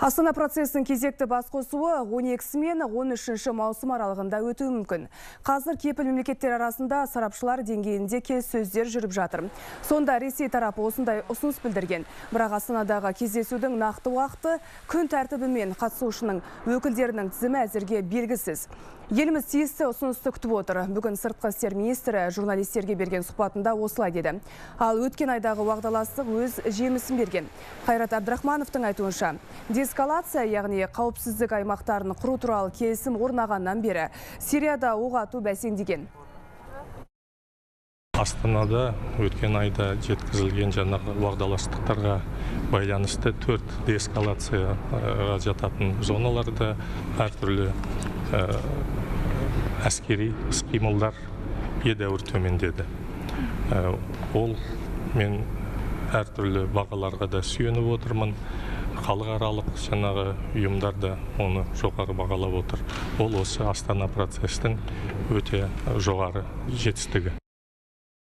Астана процесінің кезекті басқосуы 12 мен 13 маусым аралығында өтуі мүмкін. Қазір кепіл мемлекеттер арасында сарапшылар деңгейінде сөздер жүріп жатыр. Сонда Ресей тарапы осындай ұсыныс білдірген. Бірақ Астанадағы кездесудің нақты уақыты күн тәртібі мен қатысушының өкілдерінің тізімі әзірге белгісіз. Еліміз тиісті ұсынысты күтіп отыр. Бүгін сыртқы істер министрі журналистерге берген сұхбатында осылай деді. Ал өткен айдағы уағдаластық өз жемісін берген. Қайрат Абдрахмановтың айтуынша, дескалация, яғни қауіпсіздік аймақтарын құру туралы келісім орнағаннан бері Сирияда оқ ату бәсеңдеген. Астанада өткен айда жеткізілген жаңағы уағдаластықтарға байланысты төрт деэскалацияға жататын зоналарда әртүрлі ә, әскери іс-қимылдар едәуір төмендеді. Ә, ол мен әртүрлі бағаларға да сүйеніп отырмын. Халықаралық жаңағы ұйымдар да оны жоғары бағалап отыр. Ол осы астана процестің өте жоғары жетістігі.